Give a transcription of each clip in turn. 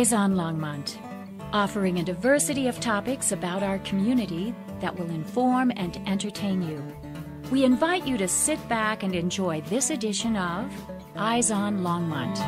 Eyes on Longmont, offering a diversity of topics about our community that will inform and entertain you. We invite you to sit back and enjoy this edition of Eyes on Longmont.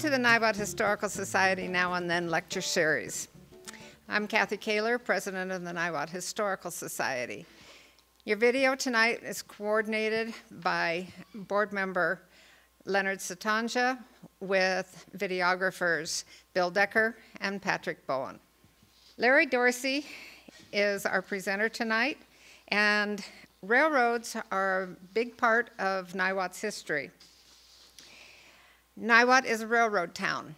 To the Niwot Historical Society Now and Then lecture series. I'm Kathy Kaler, president of the Niwot Historical Society. Your video tonight is coordinated by board member Leonard Satanja with videographers Bill Decker and Patrick Bowen. Larry Dorsey is our presenter tonight, and railroads are a big part of Niwot's history. Niwot is a railroad town,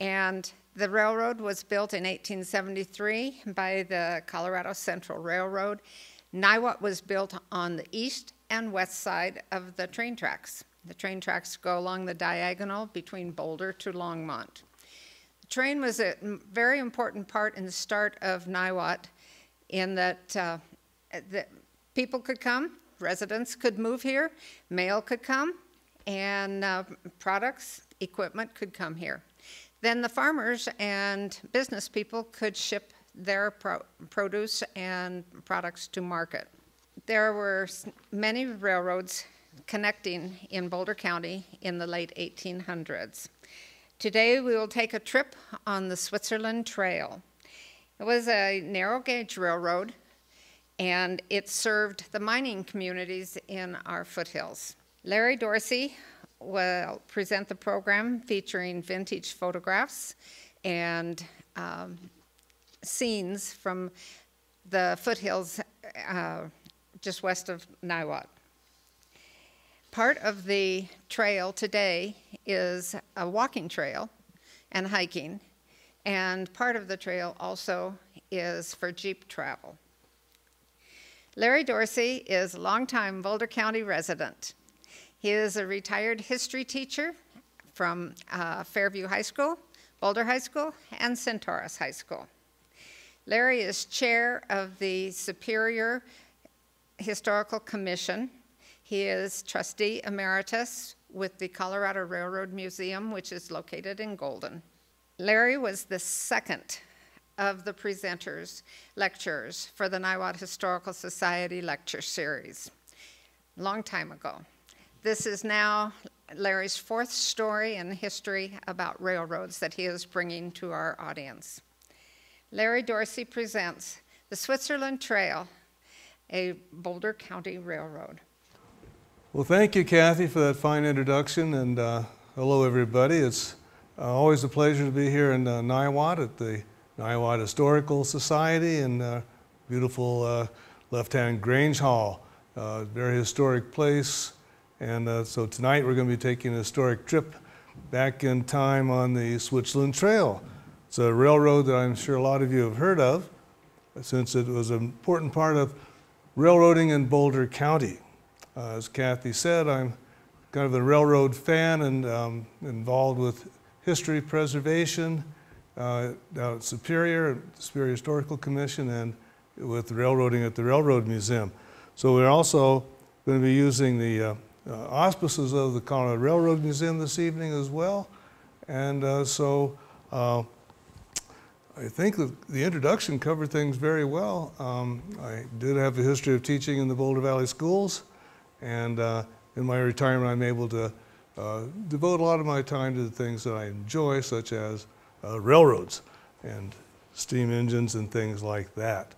and the railroad was built in 1873 by the Colorado Central Railroad. Niwot was built on the east and west side of the train tracks. The train tracks go along the diagonal between Boulder to Longmont. The train was a very important part in the start of Niwot in that uh, people could come, residents could move here, mail could come, and uh, products, equipment could come here. Then the farmers and business people could ship their pro produce and products to market. There were many railroads connecting in Boulder County in the late 1800s. Today we will take a trip on the Switzerland Trail. It was a narrow gauge railroad and it served the mining communities in our foothills. Larry Dorsey will present the program featuring vintage photographs and um, scenes from the foothills uh, just west of Niwot. Part of the trail today is a walking trail and hiking, and part of the trail also is for Jeep travel. Larry Dorsey is a longtime Boulder County resident. He is a retired history teacher from uh, Fairview High School, Boulder High School, and Centaurus High School. Larry is chair of the Superior Historical Commission. He is trustee emeritus with the Colorado Railroad Museum, which is located in Golden. Larry was the second of the presenters, lecturers for the Niwot Historical Society lecture series, long time ago. This is now Larry's fourth story in history about railroads that he is bringing to our audience. Larry Dorsey presents the Switzerland Trail, a Boulder County railroad. Well, thank you, Kathy, for that fine introduction, and uh, hello, everybody. It's uh, always a pleasure to be here in uh, Niwot at the Niwot Historical Society in uh, beautiful uh, left-hand Grange Hall. Uh, very historic place, and uh, so tonight we're going to be taking a historic trip back in time on the Switzerland Trail. It's a railroad that I'm sure a lot of you have heard of, since it was an important part of railroading in Boulder County. Uh, as Kathy said, I'm kind of a railroad fan and um, involved with history preservation uh, down at Superior, Superior Historical Commission, and with railroading at the Railroad Museum. So we're also going to be using the uh, uh, auspices of the Colorado Railroad Museum this evening as well. And uh, so uh, I think that the introduction covered things very well. Um, I did have a history of teaching in the Boulder Valley schools, and uh, in my retirement, I'm able to uh, devote a lot of my time to the things that I enjoy, such as uh, railroads and steam engines and things like that.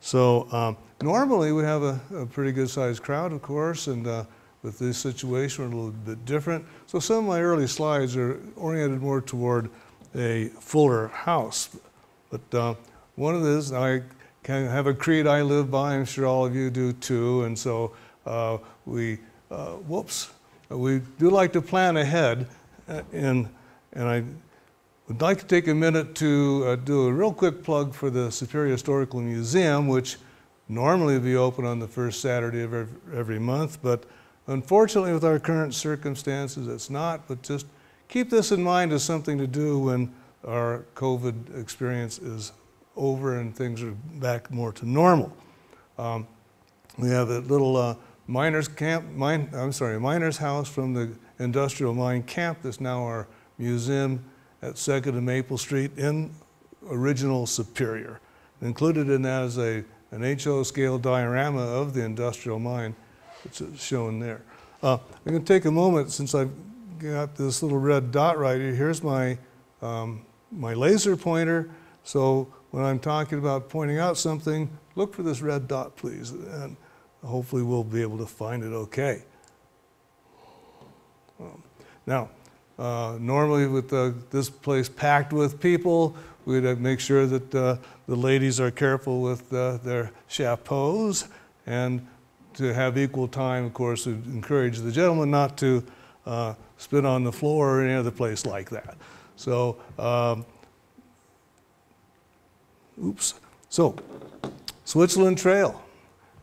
So um, normally we have a, a pretty good sized crowd, of course, and with this situation, we're a little bit different. So some of my early slides are oriented more toward a fuller house. But uh, one of this, I of have a creed I live by. I'm sure all of you do too. And so uh, we, uh, whoops, we do like to plan ahead. Uh, and, and I would like to take a minute to uh, do a real quick plug for the Superior Historical Museum, which normally would be open on the first Saturday of every, every month. But unfortunately, with our current circumstances, it's not. But just keep this in mind as something to do when our COVID experience is over and things are back more to normal. Um, we have a little uh, miners camp, mine, I'm sorry, miners house from the industrial mine camp that's now our museum at 2nd and Maple Street in original Superior. Included in that is a, an HO scale diorama of the industrial mine that's shown there. Uh, I'm going to take a moment since I've got this little red dot right here. Here's my, um, my laser pointer. So when I'm talking about pointing out something, look for this red dot, please, and hopefully we'll be able to find it okay. Um, now, uh, normally with this place packed with people, we'd make sure that uh, the ladies are careful with uh, their chapeaus and to have equal time, of course, to encourage the gentleman not to uh, spit on the floor or any other place like that. So um, Oops. So, Switzerland Trail.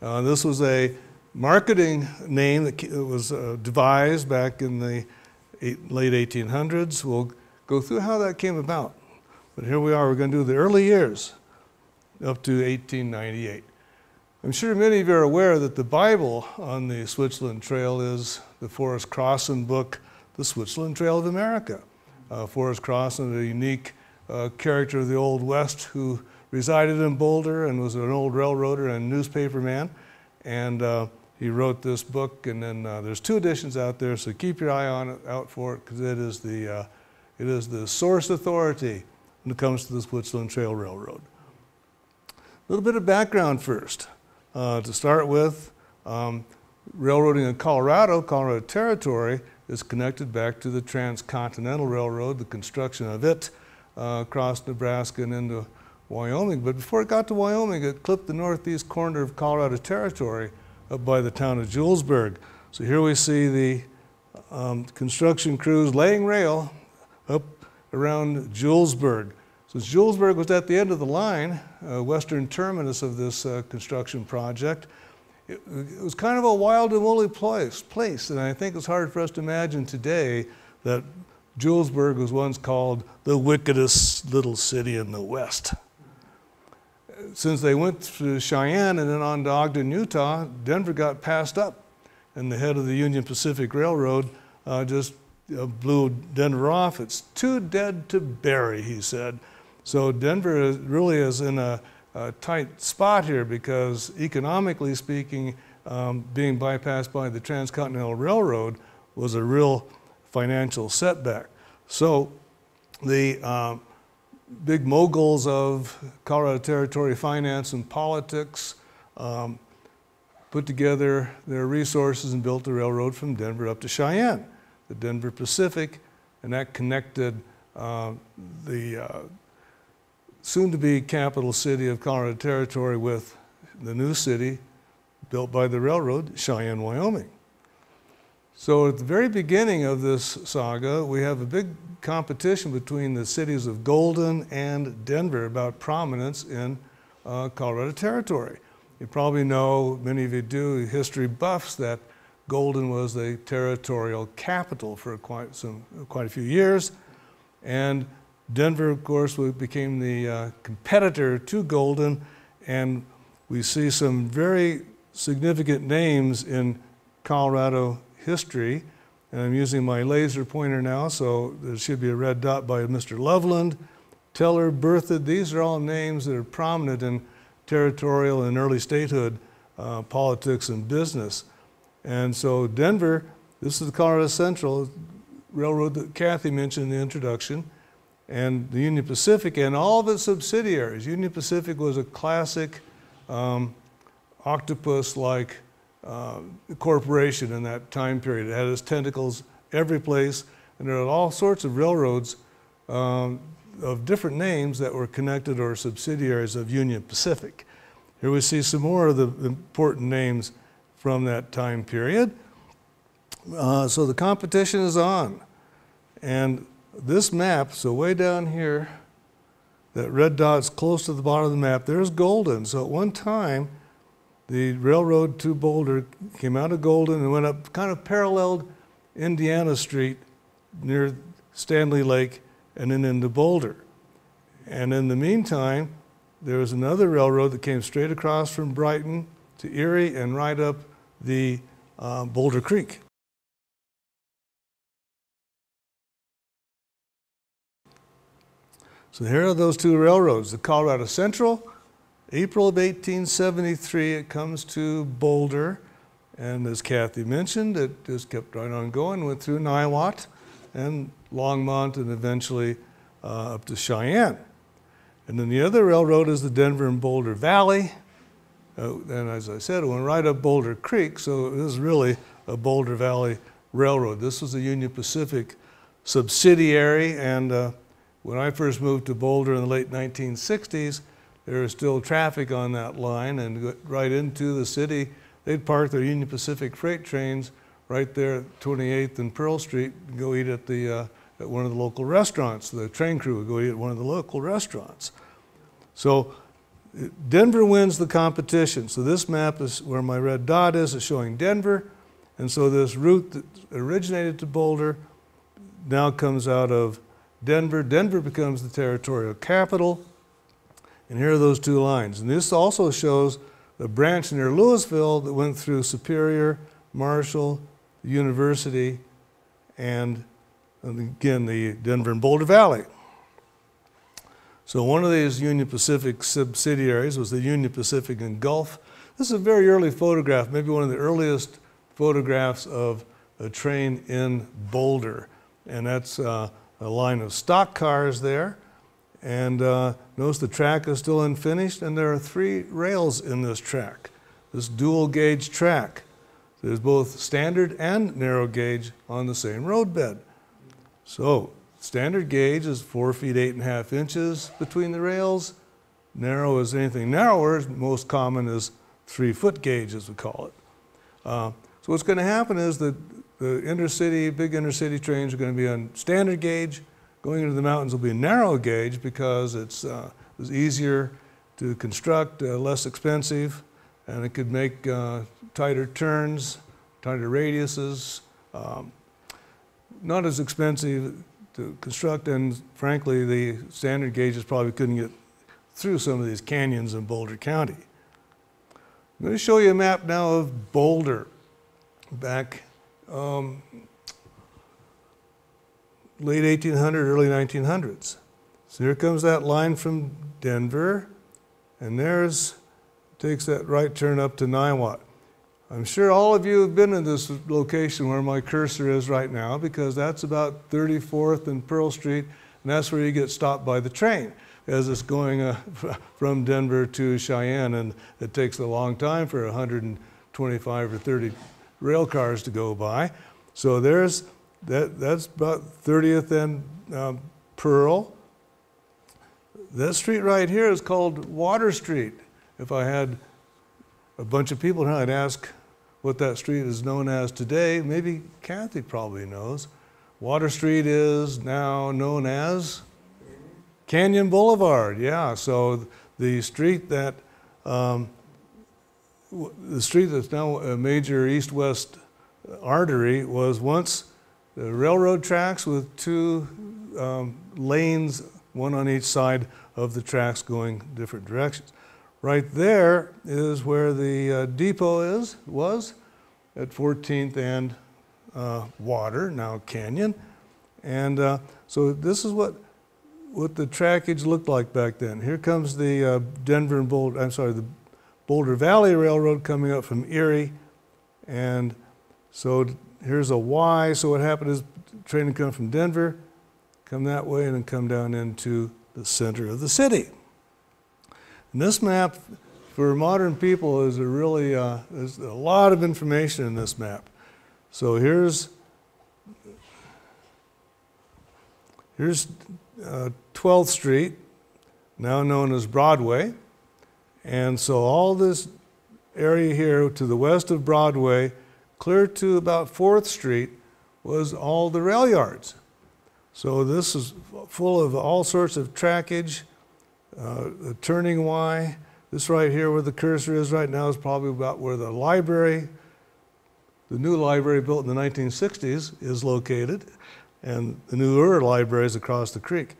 Uh, this was a marketing name that was uh, devised back in the eight, late 1800s. We'll go through how that came about. But here we are, we're going to do the early years up to 1898. I'm sure many of you are aware that the Bible on the Switzerland Trail is the Forest Crossen book, The Switzerland Trail of America. Uh, Forest Crossen, a unique uh, character of the Old West who resided in Boulder and was an old railroader and newspaper man. And uh, he wrote this book, and then uh, there's two editions out there, so keep your eye on it, out for it, because it is the uh, it is the source authority when it comes to the Switzerland Trail Railroad. A little bit of background first. Uh, to start with, um, railroading in Colorado, Colorado Territory, is connected back to the Transcontinental Railroad, the construction of it uh, across Nebraska and into Wyoming. But before it got to Wyoming, it clipped the northeast corner of Colorado Territory up by the town of Julesburg. So here we see the um, construction crews laying rail up around Julesburg. Since Julesburg was at the end of the line, uh, western terminus of this uh, construction project, it, it, was kind of a wild and woolly place, place, and I think it's hard for us to imagine today that Julesburg was once called the wickedest little city in the West since they went to Cheyenne and then on to Ogden, Utah, Denver got passed up. And the head of the Union Pacific Railroad uh, just uh, blew Denver off. It's too dead to bury, he said. So Denver is, really is in a, a, tight spot here because economically speaking, um, being bypassed by the Transcontinental Railroad was a real financial setback. So the um, big moguls of Colorado Territory finance and politics um, put together their resources and built the railroad from Denver up to Cheyenne, the Denver Pacific, and that connected uh, the uh, soon-to-be capital city of Colorado Territory with the new city built by the railroad, Cheyenne, Wyoming. So at the very beginning of this saga, we have a big competition between the cities of Golden and Denver about prominence in uh, Colorado Territory. You probably know, many of you do, history buffs, that Golden was the territorial capital for quite, some, quite a few years. And Denver, of course, became the uh, competitor to Golden. And we see some very significant names in Colorado history. And I'm using my laser pointer now, so there should be a red dot by Mr. Loveland, Teller, Berthoud. These are all names that are prominent in territorial and early statehood uh, politics and business. And so Denver, this is the Colorado Central Railroad that Kathy mentioned in the introduction, and the Union Pacific and all of its subsidiaries. Union Pacific was a classic um, octopus-like uh, corporation in that time period. It had its tentacles every place, and there are all sorts of railroads um, of different names that were connected or subsidiaries of Union Pacific. Here we see some more of the important names from that time period. Uh, so the competition is on. And this map, so way down here, that red dot's close to the bottom of the map, there's Golden. So at one time, the railroad to Boulder came out of Golden and went up, kind of paralleled Indiana Street near Stanley Lake and then into Boulder. And in the meantime, there was another railroad that came straight across from Brighton to Erie and right up the uh, Boulder Creek. So here are those two railroads. The Colorado Central, April of 1873, it comes to Boulder. And as Kathy mentioned, it just kept right on going, went through Niwot and Longmont and eventually uh, up to Cheyenne. And then the other railroad is the Denver and Boulder Valley. Uh, and as I said, it went right up Boulder Creek, so it was really a Boulder Valley Railroad. This was a Union Pacific subsidiary, and uh, when I first moved to Boulder in the late 1960s, there was still traffic on that line, and right into the city, they'd park their Union Pacific freight trains right there at 28th and Pearl Street and go eat at, the, uh, at one of the local restaurants. The train crew would go eat at one of the local restaurants. So Denver wins the competition. So this map is where my red dot is, is showing Denver. And so this route that originated to Boulder now comes out of Denver. Denver becomes the territorial capital. And here are those two lines. And this also shows the branch near Louisville that went through Superior, Marshall, University, and, and again the Denver and Boulder Valley. So one of these Union Pacific subsidiaries was the Union Pacific and Gulf. This is a very early photograph, maybe one of the earliest photographs of a train in Boulder. And that's uh, a line of stock cars there. And uh, notice the track is still unfinished, and there are three rails in this track, this dual gauge track. There's both standard and narrow gauge on the same roadbed. So Standard gauge is four feet eight and a half inches between the rails. Narrow is anything narrower, most common is three foot gauge as we call it. Uh, so what's going to happen is that the intercity, big intercity trains are going to be on standard gauge. Going into the mountains will be a narrow gauge because it's, uh, it's easier to construct, uh, less expensive, and it could make uh, tighter turns, tighter radiuses. Um, not as expensive to construct, and frankly, the standard gauges probably couldn't get through some of these canyons in Boulder County. I'm going to show you a map now of Boulder back um, late 1800, early 1900s. So here comes that line from Denver, and there's, takes that right turn up to Niwot. I'm sure all of you have been in this location where my cursor is right now because that's about 34th and Pearl Street, and that's where you get stopped by the train as it's going uh, from Denver to Cheyenne, and it takes a long time for 125 or 30 rail cars to go by. So there's that. That's about 30th and um, Pearl. That street right here is called Water Street. If I had a bunch of people here, I'd ask what that street is known as today. Maybe Kathy probably knows. Water Street is now known as Canyon Boulevard. Yeah, so the street that um, the street that's now a major east-west artery was once the railroad tracks with two um, lanes, one on each side of the tracks going different directions. Right there is where the uh, depot is, was, at 14th and uh, Water, now Canyon. And uh, so this is what, what the trackage looked like back then. Here comes the uh, Denver and Boulder, I'm sorry, the Boulder Valley Railroad coming up from Erie. And so here's a Y. So what happened is train would come from Denver, come that way, and then come down into the center of the city. And this map for modern people is a really, uh, there's a lot of information in this map. So here's, here's uh, 12th Street, now known as Broadway. And so all this area here to the west of Broadway, clear to about 4th Street, was all the rail yards. So this is full of all sorts of trackage, uh, the turning Y. This right here where the cursor is right now is probably about where the library, the new library built in the 1960s, is located. And the newer library is across the creek.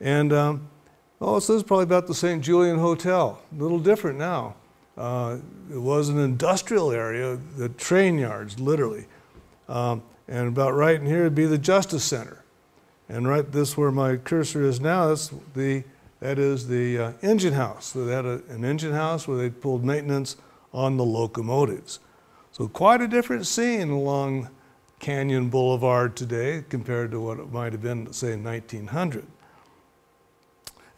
And um, oh, so this is probably about the St. Julien Hotel. A little different now. Uh, it was an industrial area, the train yards, literally. Um, and about right in here would be the Justice Center. And right this where my cursor is now, that's the, that is the uh, engine house. So they had a, an engine house where they pulled maintenance on the locomotives. So quite a different scene along Canyon Boulevard today compared to what it might have been, say, in 1900.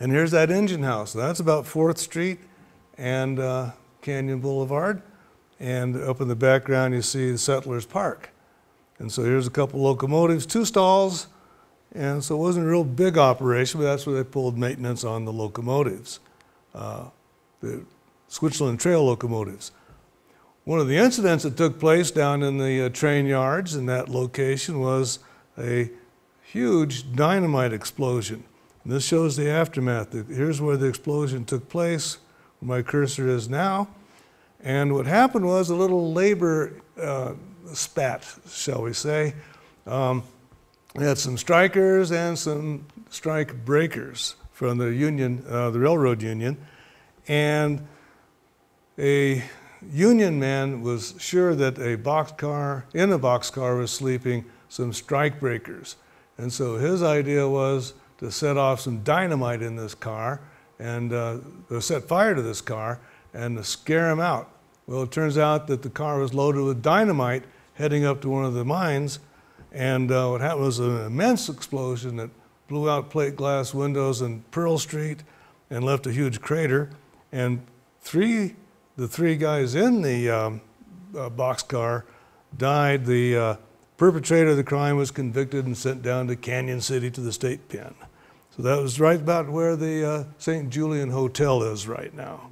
And here's that engine house. That's about 4th Street and uh, Canyon Boulevard. And up in the background, you see Settlers Park. And so here's a couple locomotives, two stalls. And so it wasn't a real big operation, but that's where they pulled maintenance on the locomotives, uh, the Switzerland Trail locomotives. One of the incidents that took place down in the uh, train yards in that location was a huge dynamite explosion. This shows the aftermath. Here's where the explosion took place, where my cursor is now. And what happened was a little labor uh, spat, shall we say. Um, we had some strikers and some strike breakers from the union, uh, the railroad union. And a union man was sure that a boxcar, in a boxcar was sleeping some strike breakers. And so his idea was to set off some dynamite in this car and uh, set fire to this car and to scare him out. Well, it turns out that the car was loaded with dynamite heading up to one of the mines, and uh, what happened was an immense explosion that blew out plate glass windows in Pearl Street and left a huge crater. And three, the three guys in the um, uh, boxcar died. The uh, perpetrator of the crime was convicted and sent down to Cañon City to the state pen. So that was right about where the uh, St. Julien Hotel is right now.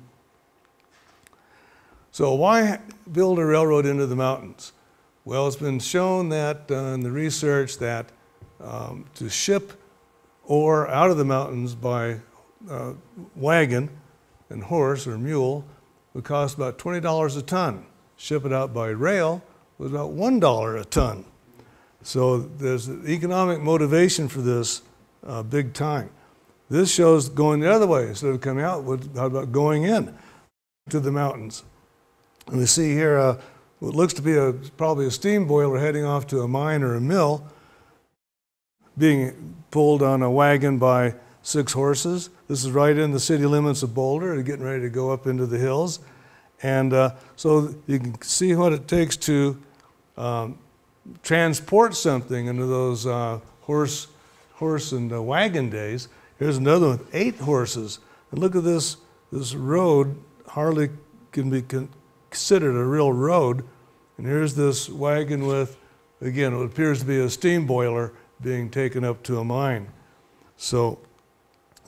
So why build a railroad into the mountains? Well, it's been shown that uh, in the research that um, to ship ore out of the mountains by uh, wagon and horse or mule would cost about $20 a ton. Ship it out by rail was about $1 a ton. So there's economic motivation for this uh, big time. This shows going the other way. Instead of coming out, how about going in to the mountains? And we see here uh, what looks to be a, probably a steam boiler heading off to a mine or a mill, being pulled on a wagon by six horses. This is right in the city limits of Boulder. They're getting ready to go up into the hills. And uh, so you can see what it takes to um, transport something into those uh, horse horse and wagon days. Here's another one eight horses. And look at this, this road hardly can be con considered a real road. And here's this wagon with, again, what appears to be a steam boiler being taken up to a mine. So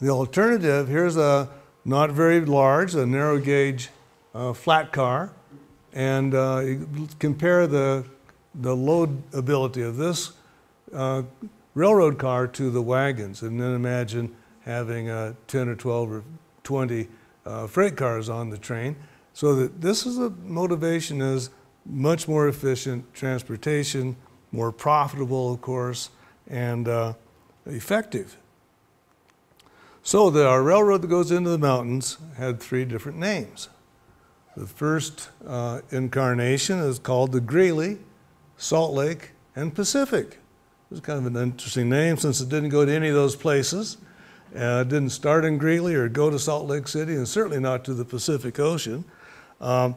the alternative, here's a not very large, a narrow gauge uh, flat car. And uh, compare the, the load ability of this uh, railroad car to the wagons, and then imagine having uh, 10 or 12 or 20 uh, freight cars on the train. So that this is a motivation is much more efficient transportation, more profitable, of course, and uh, effective. So the, our railroad that goes into the mountains had three different names. The first uh, incarnation is called the Greeley, Salt Lake, and Pacific. It was kind of an interesting name since it didn't go to any of those places. Uh, it didn't start in Greeley or go to Salt Lake City, and certainly not to the Pacific Ocean. Um,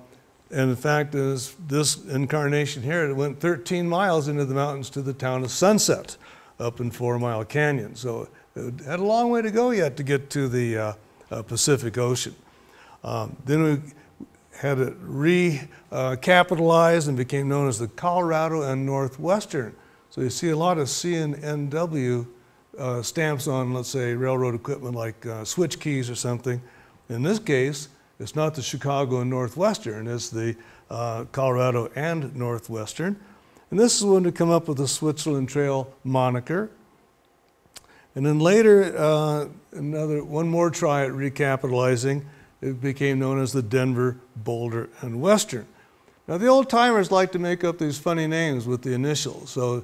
and in fact, this, this incarnation here, it went 13 miles into the mountains to the town of Sunset up in Four Mile Canyon. So it had a long way to go yet to get to the uh, uh, Pacific Ocean. Um, then we had it recapitalized and became known as the Colorado and Northwestern. So you see a lot of CNW uh, stamps on, let's say, railroad equipment like uh, switch keys or something. In this case, it's not the Chicago and Northwestern, it's the uh, Colorado and Northwestern. And this is when to come up with the Switzerland Trail moniker. And then later, uh, another one more try at recapitalizing. It became known as the Denver, Boulder, and Western. Now the old timers like to make up these funny names with the initials. So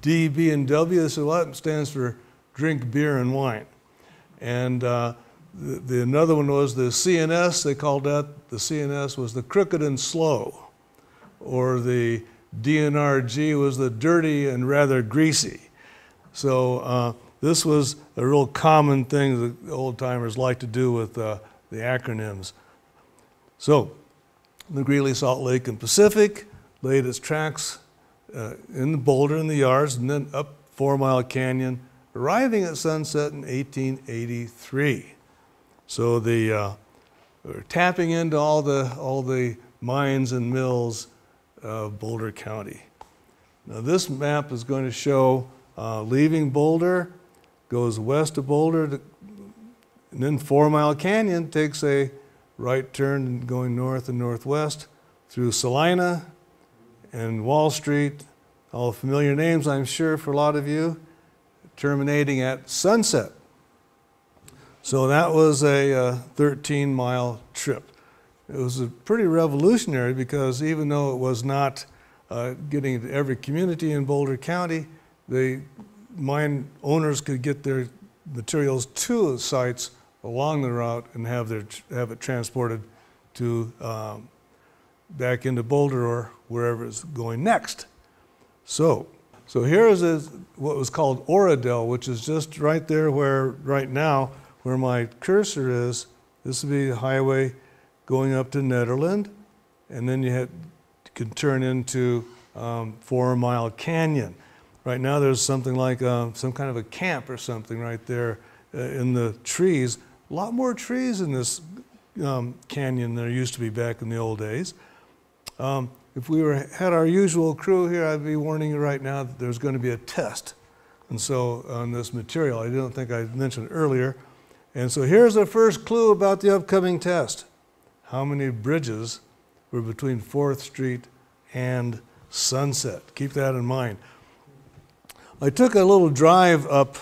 D, B, and W. So what stands for drink beer and wine. And uh, the, the, another one was the CNS. They called that the CNS was the crooked and slow, or the DNRG was the dirty and rather greasy. So uh, this was a real common thing that old timers like to do with uh, the acronyms. So the Greeley, Salt Lake, and Pacific laid its tracks uh, in the Boulder in the yards and then up Four Mile Canyon, arriving at sunset in 1883. So the uh, we're tapping into all the all the mines and mills of Boulder County. Now this map is going to show uh, leaving Boulder, goes west of Boulder, to, and then Four Mile Canyon takes a right turn going north and northwest through Salina and Wall Street, all familiar names I'm sure for a lot of you, terminating at sunset. So that was a uh, 13 mile trip. It was pretty revolutionary because even though it was not uh, getting to every community in Boulder County, the mine owners could get their materials to sites along the route and have, their, have it transported to um, back into Boulder or wherever it's going next. So, so here is a, what was called Orodell, which is just right there where, right now, where my cursor is. This would be the highway going up to Nederland, and then you had, could turn into um, Four Mile Canyon. Right now, there's something like uh, some kind of a camp or something right there uh, in the trees. A lot more trees in this um, canyon than there used to be back in the old days. Um, if we were, had our usual crew here, I'd be warning you right now that there's going to be a test. And so on this material, I don't think I mentioned earlier. And so here's the first clue about the upcoming test. How many bridges were between 4th Street and Sunset? Keep that in mind. I took a little drive up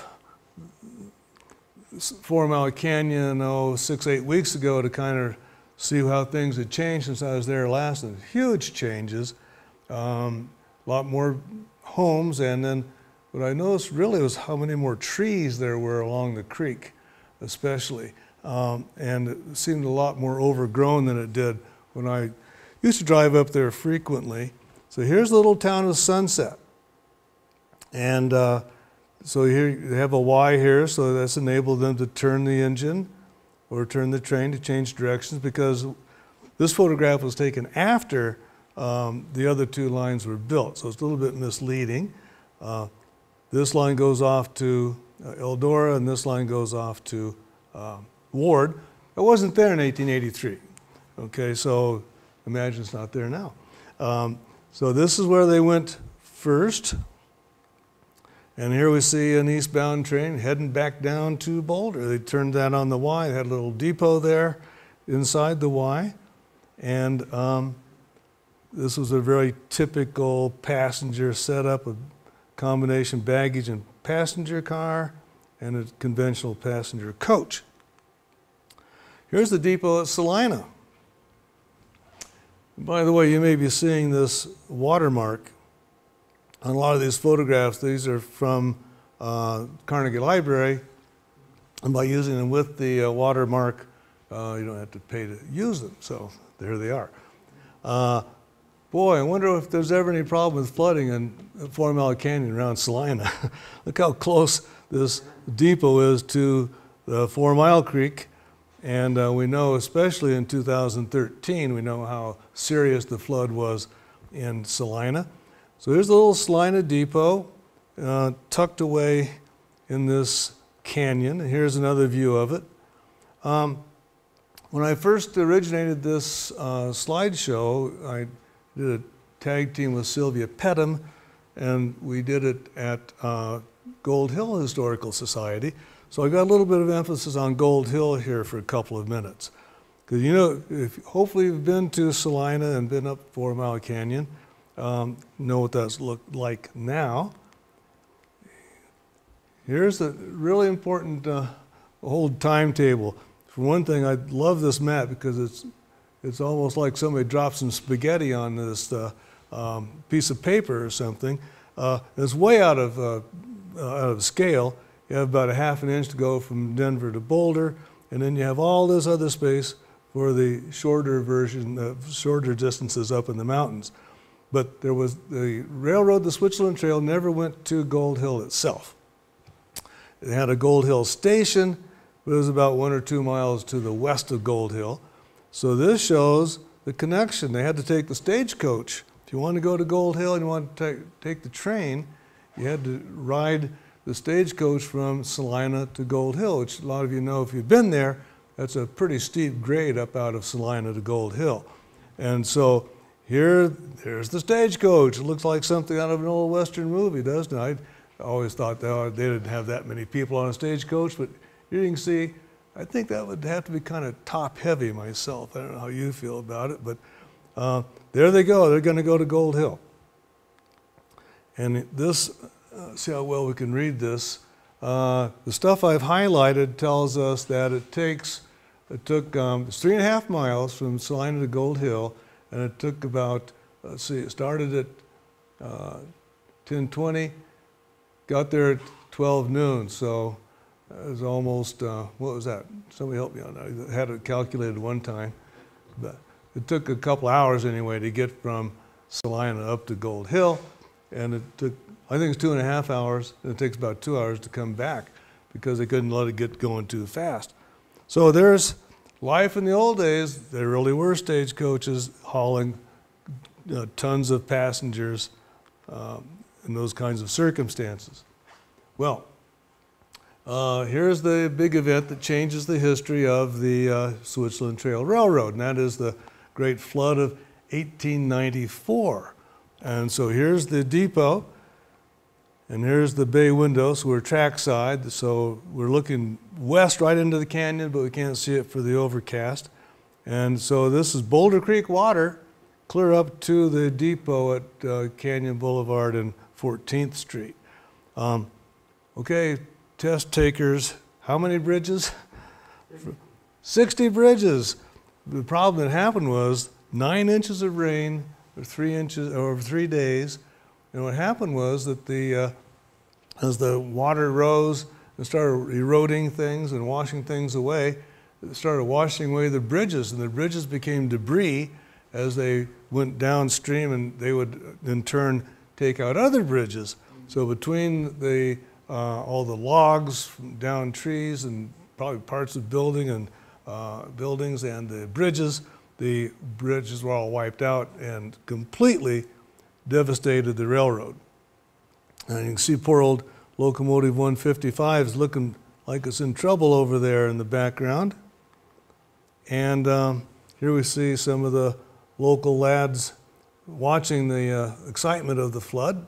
Four Mile Canyon, oh, six, eight weeks ago to kind of see how things had changed since I was there last. And huge changes, um, a lot more homes, and then what I noticed really was how many more trees there were along the creek, especially. Um, and it seemed a lot more overgrown than it did when I used to drive up there frequently. So here's the little town of Sunset. And uh, so here you have a Y here, so that's enabled them to turn the engine or turn the train to change directions because this photograph was taken after um, the other two lines were built, so it's a little bit misleading. Uh, this line goes off to uh, Eldora and this line goes off to uh, Ward. It wasn't there in 1883. Okay, so imagine it's not there now. Um, so this is where they went first. And here we see an eastbound train heading back down to Boulder. They turned that on the Y. They had a little depot there inside the Y. And um, this was a very typical passenger setup, a combination baggage and passenger car and a conventional passenger coach. Here's the depot at Salina. By the way, you may be seeing this watermark on a lot of these photographs, these are from uh, Carnegie Library, and by using them with the uh, watermark, uh, you don't have to pay to use them. So there they are. Uh, boy, I wonder if there's ever any problem with flooding in Four Mile Canyon around Salina. Look how close this depot is to the Four Mile Creek. And uh, we know, especially in 2013, we know how serious the flood was in Salina. So here's the little Salina Depot uh, tucked away in this canyon. Here's another view of it. Um, When I first originated this uh, slideshow, I did a tag team with Silvia Pettem, and we did it at uh, Gold Hill Historical Society. So I got a little bit of emphasis on Gold Hill here for a couple of minutes. Because you know, if, hopefully you've been to Salina and been up Four Mile Canyon, um, know what that's looked like now. Here's a really important uh, old timetable. For one thing, I love this map because it's, it's almost like somebody dropped some spaghetti on this uh, um, piece of paper or something. Uh, it's way out of, uh, uh, out of scale. You have about a half an inch to go from Denver to Boulder, and then you have all this other space for the shorter version, shorter distances up in the mountains. But there was the railroad, the Switzerland Trail, never went to Gold Hill itself. It had a Gold Hill station, but it was about one or two miles to the west of Gold Hill. So this shows the connection. They had to take the stagecoach. If you want to go to Gold Hill and you want to take, take the train, you had to ride the stagecoach from Salina to Gold Hill, which a lot of you know if you've been there, that's a pretty steep grade up out of Salina to Gold Hill. And so here, there's the stagecoach. It looks like something out of an old Western movie, doesn't it? I always thought they didn't have that many people on a stagecoach, but you can see, I think that would have to be kind of top heavy myself. I don't know how you feel about it, but uh, there they go. They're going to go to Gold Hill. And this, uh, see how well we can read this. Uh, the stuff I've highlighted tells us that it takes, it took um, three and a half miles from Salina to Gold Hill and it took about, let's see, it started at uh, 10:20, got there at 12 noon, so it was almost, uh, what was that? Somebody help me on that. I had it calculated one time, but it took a couple hours anyway to get from Salina up to Gold Hill, and it took, I think it's two and a half hours, and it takes about two hours to come back because they couldn't let it get going too fast. So there's Life in the old days, there really were stagecoaches hauling know, tons of passengers um, in those kinds of circumstances. Well, uh, here's the big event that changes the history of the uh, Switzerland Trail Railroad, and that is the Great Flood of 1894. And so here's the depot. And here's the bay window, so we're trackside, so we're looking west right into the canyon, but we can't see it for the overcast. And so this is Boulder Creek water, clear up to the depot at uh, Canyon Boulevard and 14th Street. Um, okay, test takers, how many bridges? 60 bridges. The problem that happened was nine inches of rain, or three inches, over three days, and what happened was that the, uh, as the water rose and started eroding things and washing things away, it started washing away the bridges, and the bridges became debris as they went downstream, and they would in turn take out other bridges. So between the uh, all the logs, down trees, and probably parts of building and uh, buildings and the bridges, the bridges were all wiped out and completely devastated the railroad. And you can see poor old locomotive 155 is looking like it's in trouble over there in the background. And um, here we see some of the local lads watching the uh, excitement of the flood.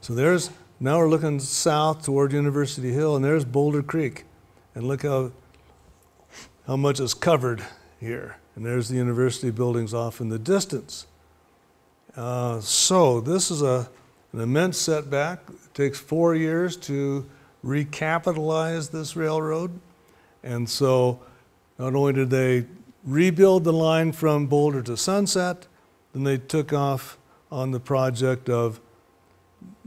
So there's, now we're looking south toward University Hill, and there's Boulder Creek. And look how, how much is covered here. And there's the university buildings off in the distance. Uh, so this is a, an immense setback. It takes four years to recapitalize this railroad. And so not only did they rebuild the line from Boulder to Sunset, then they took off on the project of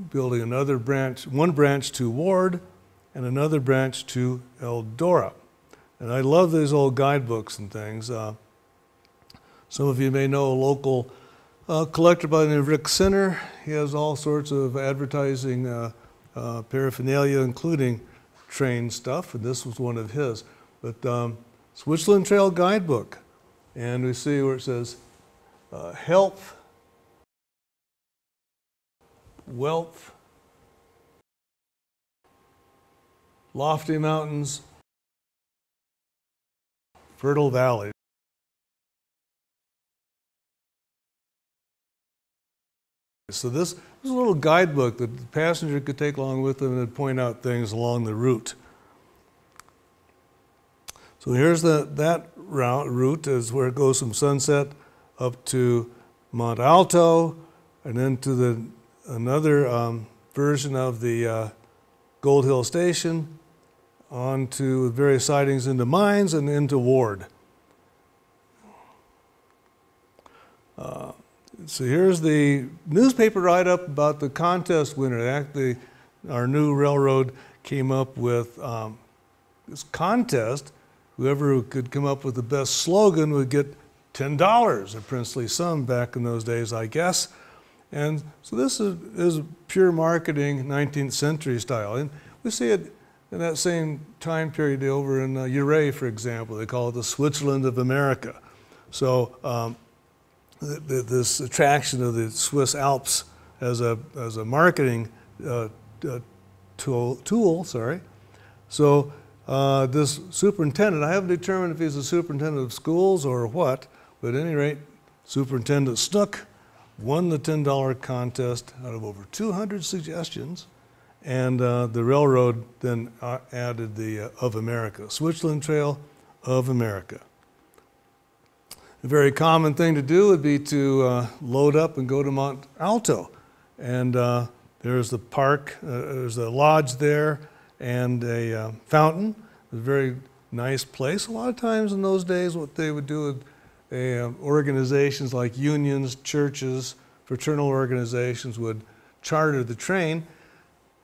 building another branch, one branch to Ward and another branch to Eldora. And I love these old guidebooks and things. Uh, some of you may know a local a collector by the Rick Sinner. He has all sorts of advertising uh, uh, paraphernalia, including train stuff, and this was one of his. But um, Switzerland Trail Guidebook, and we see where it says uh, health, wealth, lofty mountains, fertile valleys. So this was a little guidebook that the passenger could take along with them and point out things along the route. So here's the, that route, route is where it goes from Sunset up to Mont Alto and then to the, another um, version of the uh, Gold Hill Station on to various sidings into Mines and into Ward. Uh, so here's the newspaper write-up about the contest winner. Actually, our new railroad came up with um, this contest. Whoever could come up with the best slogan would get $10, a princely sum back in those days, I guess. And so this is, is pure marketing, 19th century style. And we see it in that same time period over in uh, Ouray, for example. They call it the Switzerland of America. So um, th th this attraction of the Swiss Alps as a, as a marketing uh, uh, tool, tool, sorry. So uh, this superintendent, I haven't determined if he's a superintendent of schools or what, but at any rate, Superintendent Snook won the $10 contest out of over 200 suggestions. And uh, the railroad then uh, added the uh, of America, Switzerland Trail of America. A very common thing to do would be to uh, load up and go to Mont Alto. And uh, there's the park, uh, there's a lodge there, and a uh, fountain. A very nice place. A lot of times in those days, what they would do with uh, organizations like unions, churches, fraternal organizations would charter the train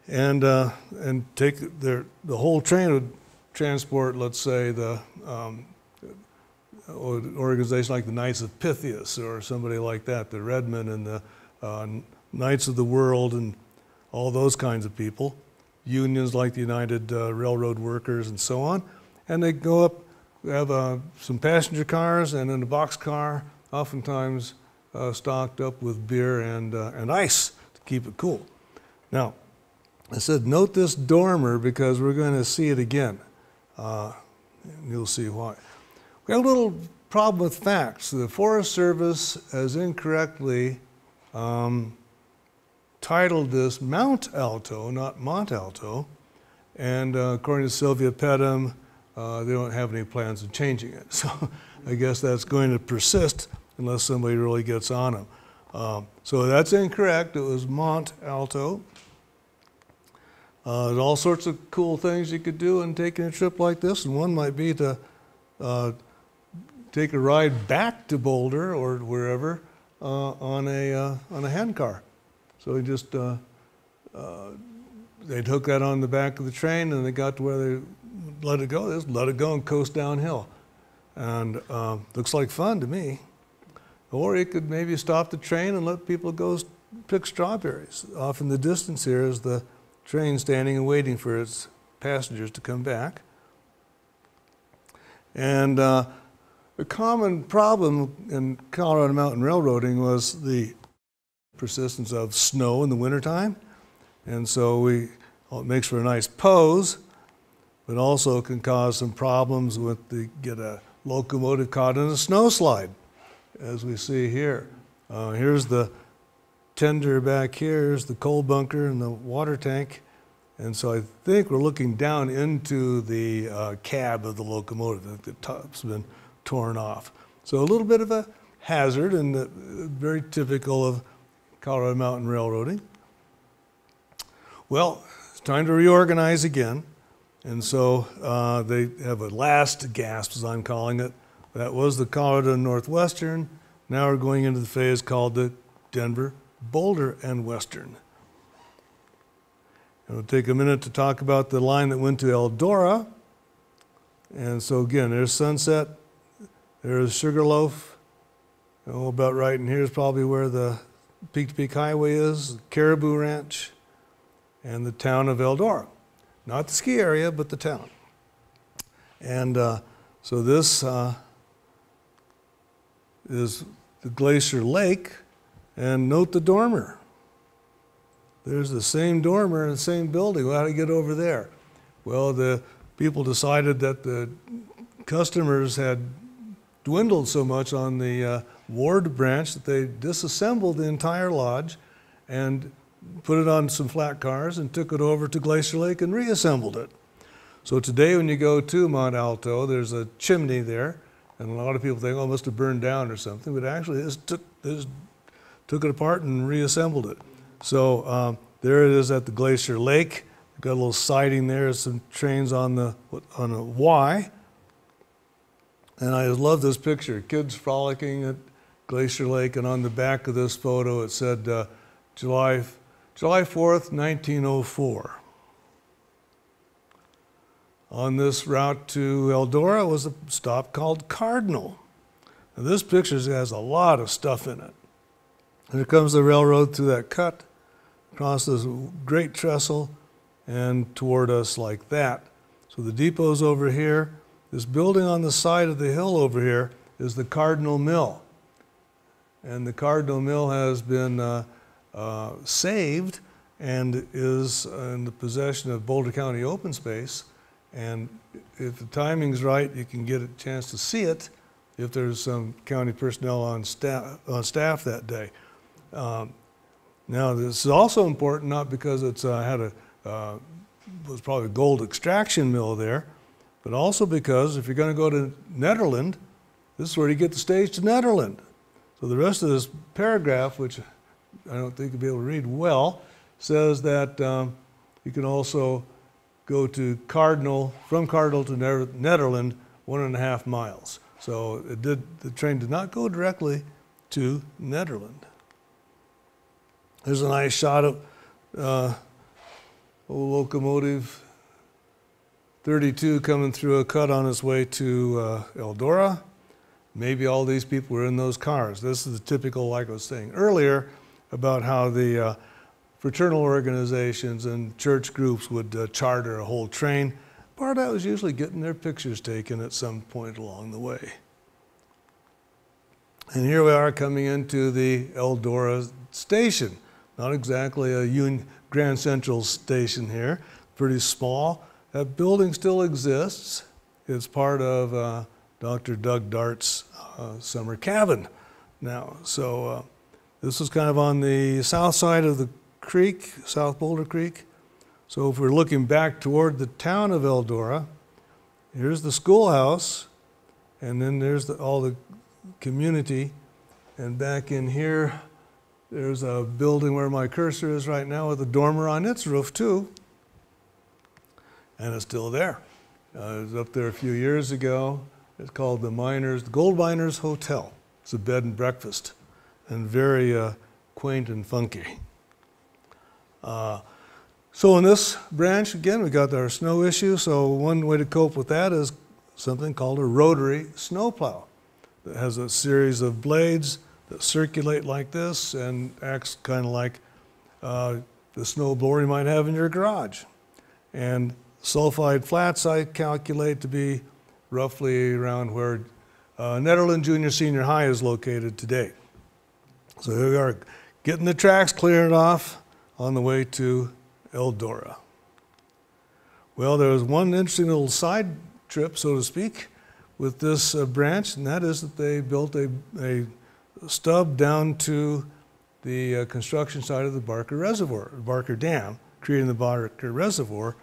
and, uh, and take their, the whole train would transport, let's say, the um, organization like the Knights of Pythias or somebody like that, the Redmen and the uh, Knights of the World and all those kinds of people, unions like the United uh, Railroad Workers and so on. And they go up, have uh, some passenger cars and then a box car, oftentimes uh, stocked up with beer and, uh, and ice to keep it cool. Now, I said, note this dormer because we're going to see it again. Uh, you'll see why. We have a little problem with facts. The Forest Service has incorrectly um, titled this Mount Alto, not Mont Alto. And uh, according to Silvia Pettem, uh, they don't have any plans of changing it. So I guess that's going to persist unless somebody really gets on them. Um, so that's incorrect. It was Mont Alto. Uh, there's all sorts of cool things you could do in taking a trip like this, and one might be to uh, take a ride back to Boulder or wherever uh, on a uh, on a handcar. So we just uh, uh, they'd hook that on the back of the train, and they got to where they let it go. They just let it go and coast downhill, and uh, looks like fun to me. Or you could maybe stop the train and let people go pick strawberries. Off in the distance here is the train standing and waiting for its passengers to come back. And a common problem in Colorado Mountain Railroading was the persistence of snow in the wintertime. And so we, well, it makes for a nice pose, but also can cause some problems with the, get a locomotive caught in a snowslide, as we see here. Uh, here's the tender back here, here's the coal bunker and the water tank. And so I think we're looking down into the uh, cab of the locomotive. The top's been torn off. So a little bit of a hazard and very typical of Colorado Mountain Railroading. Well, it's time to reorganize again. And so uh, they have a last gasp, as I'm calling it. That was the Colorado Northwestern. Now we're going into the phase called the Denver, Boulder, and Western. And we'll take a minute to talk about the line that went to Eldora. And so again, there's Sunset, there's Sugarloaf. Oh, about right in here is probably where the Peak to Peak Highway is, Caribou Ranch, and the town of Eldora. Not the ski area, but the town. And uh, so this uh, is the Glacier Lake, and note the dormer. There's the same dormer in the same building. Well, how do you get over there? Well, the people decided that the customers had dwindled so much on the uh, Ward branch that they disassembled the entire lodge and put it on some flat cars and took it over to Glacier Lake and reassembled it. So today, when you go to Mont Alto, there's a chimney there, and a lot of people think, oh, it must have burned down or something, but actually, this took, this took it apart and reassembled it. So um, there it is at the Glacier Lake. Got a little siding there, some trains on the on a Y. And I love this picture. Kids frolicking at Glacier Lake, and on the back of this photo it said uh, July July 4th, 1904. On this route to Eldora was a stop called Cardinal. Now this picture has a lot of stuff in it. Here comes the railroad through that cut, across this great trestle, and toward us like that. So the depot's over here. This building on the side of the hill over here is the Cardinal Mill. And the Cardinal Mill has been uh, uh, saved and is in the possession of Boulder County Open Space. And if the timing's right, you can get a chance to see it if there's some county personnel on staff, on staff that day. Um, now, this is also important not because it's uh, had a uh, was probably a gold extraction mill there, but also because if you're going to go to Nederland, this is where you get the stage to Nederland. So the rest of this paragraph, which I don't think you'll be able to read well, says that um, you can also go to Cardinal, from Cardinal to Nederland, one and a half miles. So did, the train did not go directly to Nederland. There's a nice shot of uh, old locomotive 32 coming through a cut on his way to uh, Eldora. Maybe all these people were in those cars. This is the typical, like I was saying earlier, about how the uh, fraternal organizations and church groups would uh, charter a whole train. Part of that was usually getting their pictures taken at some point along the way. And here we are coming into the Eldora station. Not exactly a Union, Grand Central station here, pretty small. That building still exists. It's part of uh, Dr. Doug Dart's uh, summer cabin now. So uh, this is kind of on the south side of the creek, South Boulder Creek. So if we're looking back toward the town of Eldora, here's the schoolhouse, and then there's the, all the community. And back in here, there's a building where my cursor is right now with a dormer on its roof, too. And it's still there. Uh, it was up there a few years ago. It's called the Miners, the Gold Miners Hotel. It's a bed and breakfast, and very uh, quaint and funky. Uh, so in this branch, again, we got our snow issue. So one way to cope with that is something called a rotary snowplow that has a series of blades that circulate like this and acts kind of like uh, the snow blower you might have in your garage. And sulfide flats I calculate to be roughly around where uh, Nederland Junior Senior High is located today. So here we are getting the tracks cleared off on the way to Eldora. Well, there was one interesting little side trip, so to speak, with this uh, branch, and that is that they built a, a stub down to the uh, construction site of the Barker Reservoir, Barker Dam, creating the Barker Reservoir.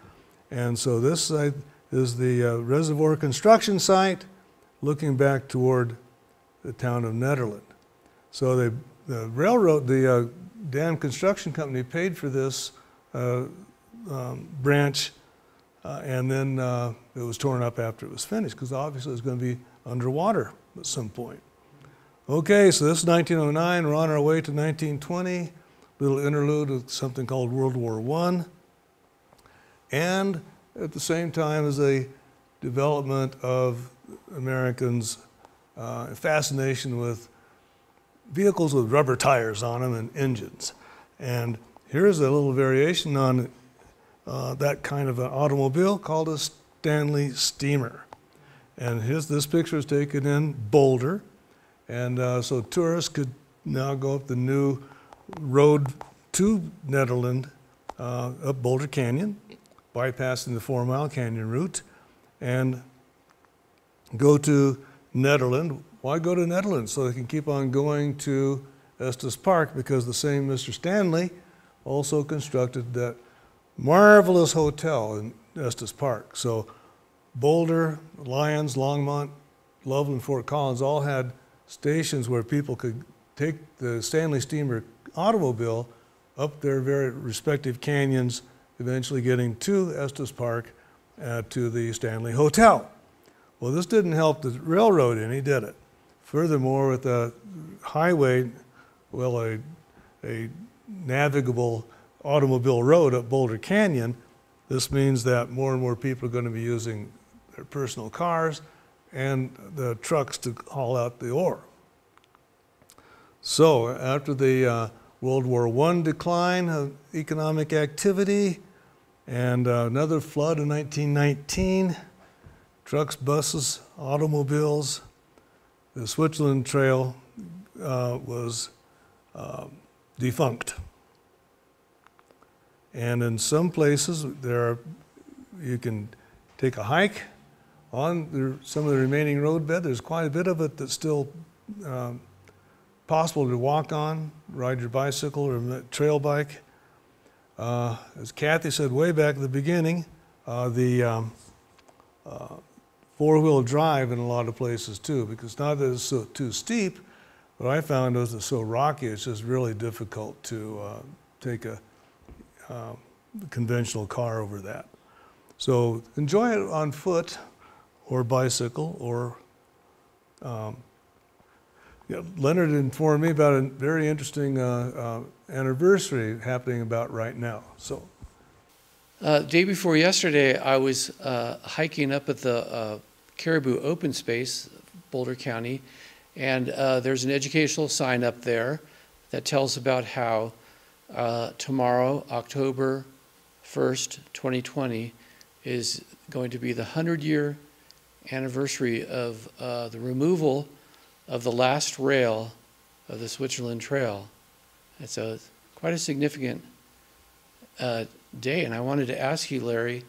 And so this site is the uh, reservoir construction site looking back toward the town of Nederland. So they, the railroad, the uh, dam construction company paid for this uh, um, branch uh, and then uh, it was torn up after it was finished because obviously it was going to be underwater at some point. Okay, so this is 1909. We're on our way to 1920. Little interlude with something called World War I. And at the same time as a development of Americans' uh, fascination with vehicles with rubber tires on them and engines. And here's a little variation on uh, that kind of an automobile called a Stanley Steamer. And his, this picture is taken in Boulder. And uh, so tourists could now go up the new road to Nederland, uh, up Boulder Canyon, bypassing the Four Mile Canyon route, and go to Nederland. Why go to Nederland? So they can keep on going to Estes Park because the same Mr. Stanley also constructed that marvelous hotel in Estes Park. So Boulder, Lyons, Longmont, Loveland, Fort Collins all had stations where people could take the Stanley Steamer automobile up their very respective canyons, eventually getting to Estes Park uh, to the Stanley Hotel. Well, this didn't help the railroad any, did it? Furthermore, with the highway, well, a, a navigable automobile road up Boulder Canyon, this means that more and more people are going to be using their personal cars and the trucks to haul out the ore. So after the uh, World War I decline of economic activity and uh, another flood in 1919, trucks, buses, automobiles, the Switzerland Trail uh, was uh, defunct. And in some places, there are, you can take a hike on the, some of the remaining roadbed. There's quite a bit of it that's still um, possible to walk on, ride your bicycle or trail bike. Uh, as Kathy said way back at the beginning, uh, the um, uh, four-wheel drive in a lot of places too, because not that it's so, too steep, but I found was it's so rocky, it's just really difficult to uh, take a uh, conventional car over that. So enjoy it on foot or bicycle or um, yeah, Leonard informed me about a very interesting uh, uh, anniversary happening about right now. So, uh, day before yesterday, I was uh, hiking up at the uh, Caribou Open Space, Boulder County, and uh, there's an educational sign up there that tells about how tomorrow, October 1st, 2020, is going to be the 100 year anniversary of the removal of the last rail of the Switzerland Trail. It's a quite a significant uh, day, and I wanted to ask you, Larry,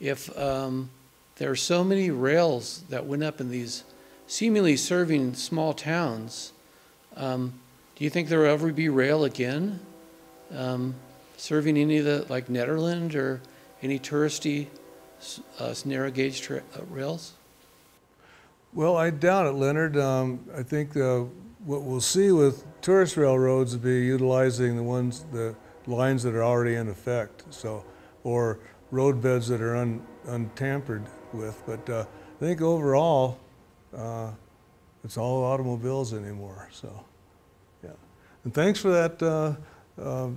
if um, there are so many rails that went up in these seemingly serving small towns, um, do you think there will ever be rail again, um, serving any of the like Nederland or any touristy uh, narrow gauge uh, rails? Well, I doubt it, Leonard. Um, I think uh, what we'll see with tourist railroads will be utilizing the ones, the lines that are already in effect, so, or roadbeds that are un, untampered with. But uh, I think overall, uh, it's all automobiles anymore. So, yeah. And thanks for that uh, um,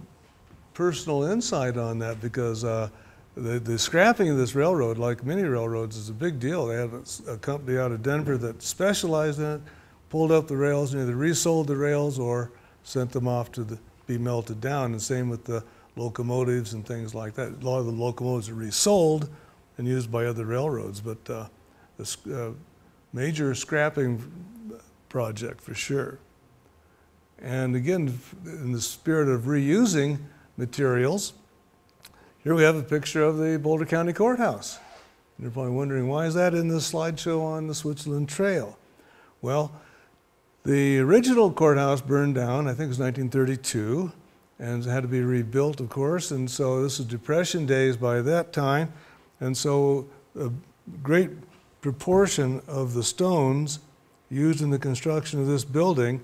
personal insight on that because uh, the, the scrapping of this railroad, like many railroads, is a big deal. They had a, a company out of Denver that specialized in it, pulled up the rails and either resold the rails or sent them off to the, be melted down. And same with the locomotives and things like that. A lot of the locomotives are resold and used by other railroads, but uh, uh, major scrapping project for sure. And again, in the spirit of reusing materials, here we have a picture of the Boulder County Courthouse. You're probably wondering, why is that in the slideshow on the Switzerland Trail? Well, the original courthouse burned down, I think it was 1932, and had to be rebuilt, of course, and so this is Depression days by that time, and so a great proportion of the stones used in the construction of this building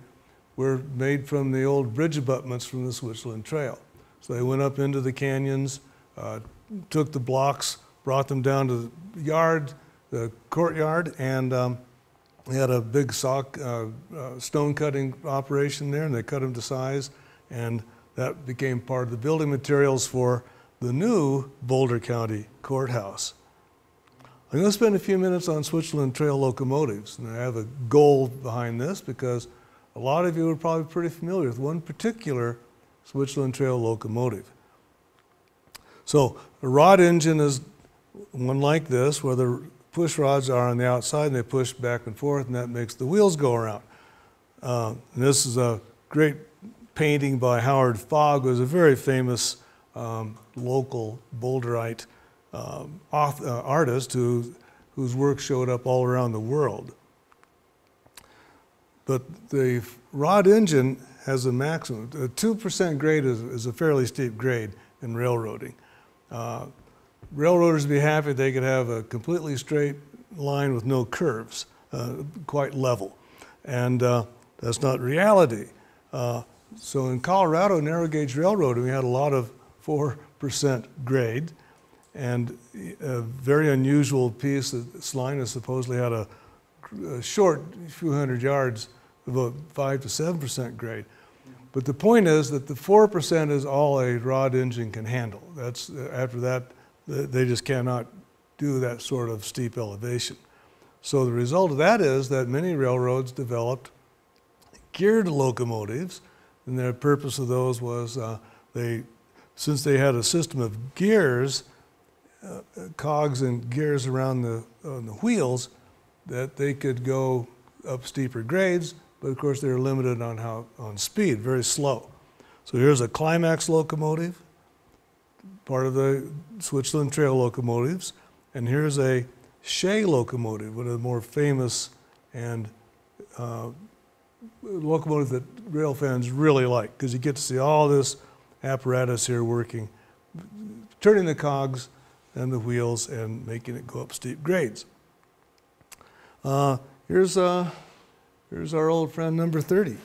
were made from the old bridge abutments from the Switzerland Trail. So they went up into the canyons, uh, took the blocks, brought them down to the yard, the courtyard, and um, they had a big saw, uh, uh, stone cutting operation there, and they cut them to size, and that became part of the building materials for the new Boulder County Courthouse. I'm going to spend a few minutes on Switzerland Trail locomotives, and I have a goal behind this because a lot of you are probably pretty familiar with one particular Switzerland Trail locomotive. So a rod engine is one like this, where the push rods are on the outside and they push back and forth, and that makes the wheels go around. Uh, this is a great painting by Howard Fogg, who was a very famous um, local Boulderite um, uh, artist who whose work showed up all around the world. But the rod engine has a maximum. A 2% grade is, is, a fairly steep grade in railroading. Uh, railroaders would be happy if they could have a completely straight line with no curves, uh, quite level. And uh, that's not reality. Uh, so in Colorado, narrow gauge railroading, we had a lot of 4% grade. And a very unusual piece that Salina supposedly had a, a short few hundred yards, about 5 to 7% grade. But the point is that the 4% is all a rod engine can handle. That's, after that, they just cannot do that sort of steep elevation. So the result of that is that many railroads developed geared locomotives, and the purpose of those was uh, they, since they had a system of gears, uh, cogs and gears around the, on the wheels, that they could go up steeper grades, but of course they're limited on how on speed, very slow. So here's a climax locomotive, part of the Switzerland Trail locomotives, and here's a Shay locomotive, one of the more famous and uh, locomotive that rail fans really like because you get to see all this apparatus here working, turning the cogs and the wheels and making it go up steep grades. Uh, here's, uh, here's our old friend number 30.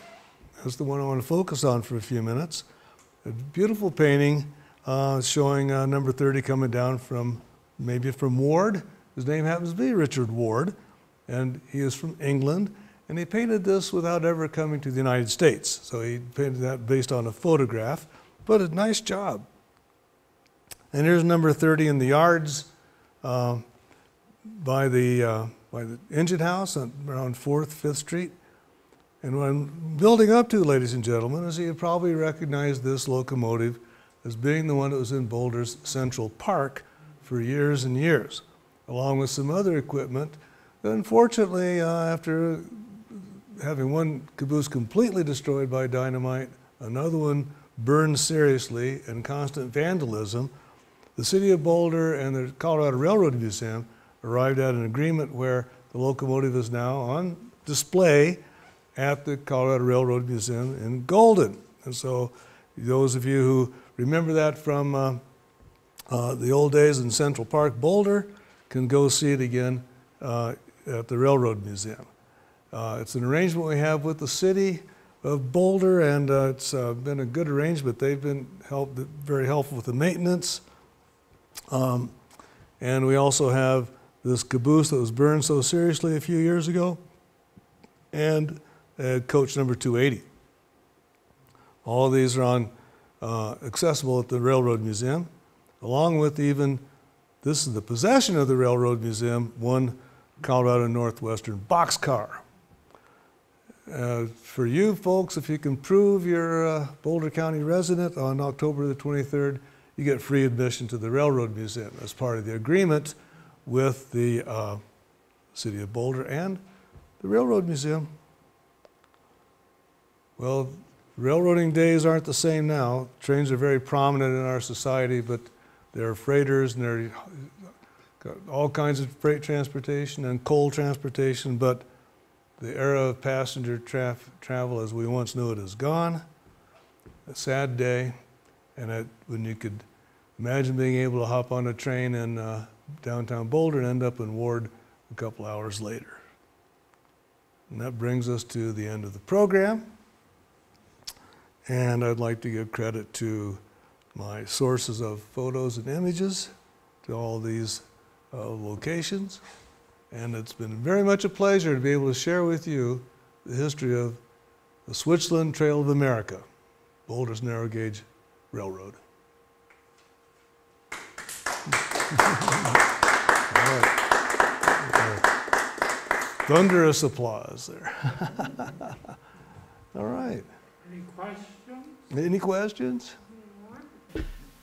That's the one I want to focus on for a few minutes. A beautiful painting uh, showing uh, number 30 coming down from maybe from Ward. His name happens to be Richard Ward, and he is from England. And he painted this without ever coming to the United States. So he painted that based on a photograph, but a nice job. And here's number 30 in the yards uh, by, the, uh, by the engine house on, around 4th, 5th Street. And when building up to, ladies and gentlemen, as you probably recognize this locomotive as being the one that was in Boulder's Central Park for years and years, along with some other equipment. Unfortunately, uh, after having one caboose completely destroyed by dynamite, another one burned seriously, and constant vandalism, the city of Boulder and the Colorado Railroad Museum arrived at an agreement where the locomotive is now on display at the Colorado Railroad Museum in Golden. And so those of you who remember that from uh, uh, the old days in Central Park, Boulder, can go see it again uh, at the Railroad Museum. Uh, it's an arrangement we have with the city of Boulder, and uh, it's uh, been a good arrangement. They've been very helpful with the maintenance. Um, and we also have this caboose that was burned so seriously a few years ago, and coach number 280. All these are on uh, accessible at the Railroad Museum, along with even this is the possession of the Railroad Museum, one Colorado Northwestern boxcar. Uh, for you folks, if you can prove you're a Boulder County resident on October the 23rd, you get free admission to the Railroad Museum as part of the agreement with the uh, City of Boulder and the Railroad Museum. Well, railroading days aren't the same now. Trains are very prominent in our society, but there are freighters and there are all kinds of freight transportation and coal transportation, but the era of passenger travel as we once knew it is gone. A sad day, and it, when you could imagine being able to hop on a train in uh, downtown Boulder and end up in Ward a couple hours later. And that brings us to the end of the program. And I'd like to give credit to my sources of photos and images to all these uh, locations. And it's been very much a pleasure to be able to share with you the history of the Switzerland Trail of America, Boulder's Narrow Gauge Railroad. Thunderous applause there. All right. Any questions? Any questions?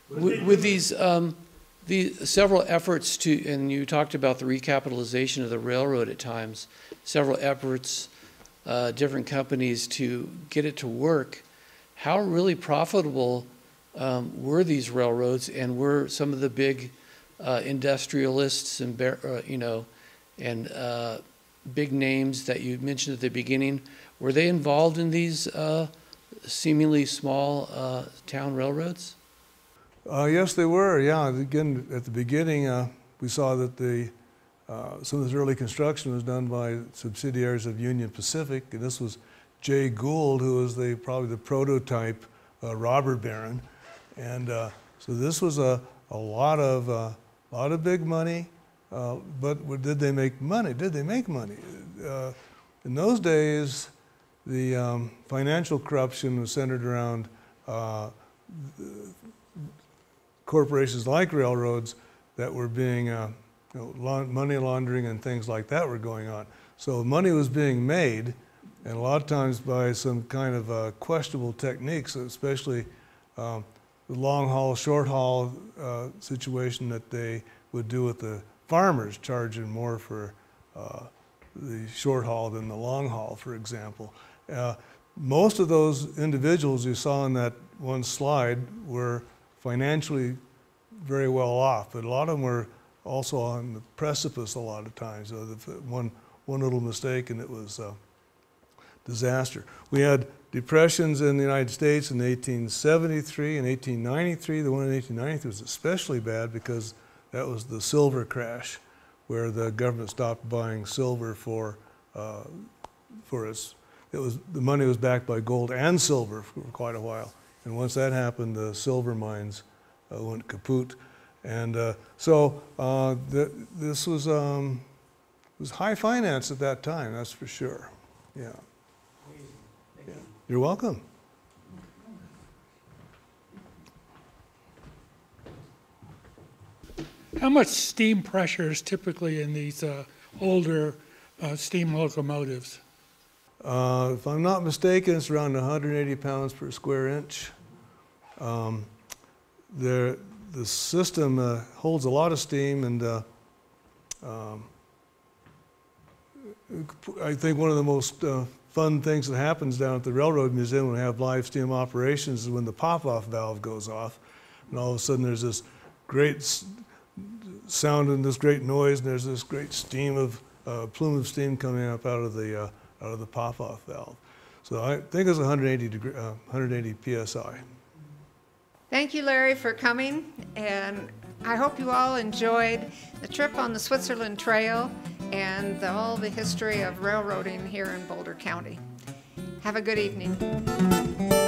With, with these um, the several efforts to, and you talked about the recapitalization of the railroad at times, several efforts, uh, different companies to get it to work. How really profitable um, were these railroads, and were some of the big uh, industrialists and uh, you know and uh, big names that you mentioned at the beginning, were they involved in these uh, seemingly small uh, town railroads? Uh, yes, they were. Yeah, again, at the beginning, uh, we saw that the uh, some of this early construction was done by subsidiaries of Union Pacific, and this was Jay Gould, who was the probably the prototype uh, robber baron, and uh, so this was a, a lot of uh, lot of big money. But did they make money? Did they make money? In those days, the um, financial corruption was centered around corporations like railroads that were being, uh, you know, money laundering and things like that were going on. So money was being made, and a lot of times by some kind of uh, questionable techniques, especially um, the long haul, short haul uh, situation that they would do with the farmers, charging more for uh, the short haul than the long haul, for example. Uh, most of those individuals you saw in that one slide were financially very well off, but a lot of them were also on the precipice a lot of times. The, one, one little mistake and it was a disaster. We had depressions in the United States in 1873 and 1893. The one in 1893 was especially bad because that was the silver crash, where the government stopped buying silver for, uh, for its, it was, the money was backed by gold and silver for quite a while. And once that happened, the silver mines uh, went kaput. And uh, so uh, th this was, um, was high finance at that time, that's for sure. Yeah. yeah. You're welcome. How much steam pressure is typically in these uh, older uh, steam locomotives? Uh, if I'm not mistaken, it's around 180 pounds per square inch. Um, the, the system uh, holds a lot of steam, and uh, um, I think one of the most uh, fun things that happens down at the Railroad Museum when we have live steam operations is when the pop-off valve goes off, and all of a sudden there's this great sound and this great noise, and there's this great steam of uh, plume of steam coming up out of the uh, out of the pop-off valve. So I think it's 180 degree, uh, 180 psi. Thank you, Larry, for coming, and I hope you all enjoyed the trip on the Switzerland Trail and the, all the history of railroading here in Boulder County. Have a good evening.